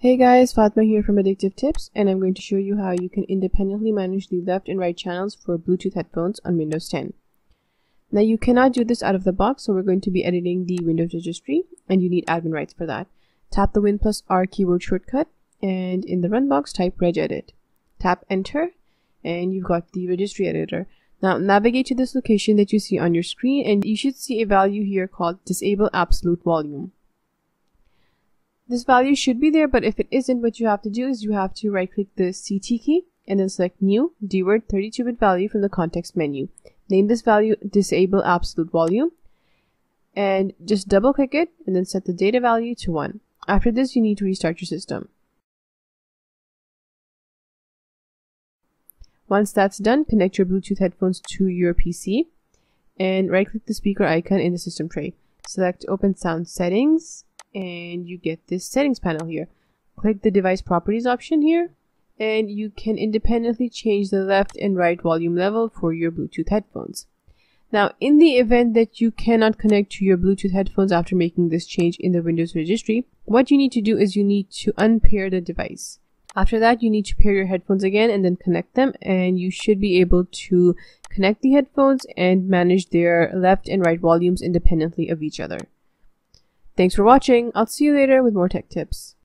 Hey guys, Fatma here from Addictive Tips and I'm going to show you how you can independently manage the left and right channels for Bluetooth headphones on Windows 10. Now you cannot do this out of the box so we're going to be editing the Windows registry and you need admin rights for that. Tap the Win plus R keyboard shortcut and in the run box type regedit. Tap enter and you've got the registry editor. Now navigate to this location that you see on your screen and you should see a value here called disable absolute volume. This value should be there, but if it isn't, what you have to do is you have to right click the CT key and then select new DWORD 32-bit value from the context menu. Name this value disable absolute volume and just double click it and then set the data value to 1. After this, you need to restart your system. Once that's done, connect your Bluetooth headphones to your PC and right click the speaker icon in the system tray. Select open sound settings and you get this settings panel here. Click the device properties option here and you can independently change the left and right volume level for your Bluetooth headphones. Now, in the event that you cannot connect to your Bluetooth headphones after making this change in the Windows registry, what you need to do is you need to unpair the device. After that, you need to pair your headphones again and then connect them and you should be able to connect the headphones and manage their left and right volumes independently of each other. Thanks for watching. I'll see you later with more tech tips.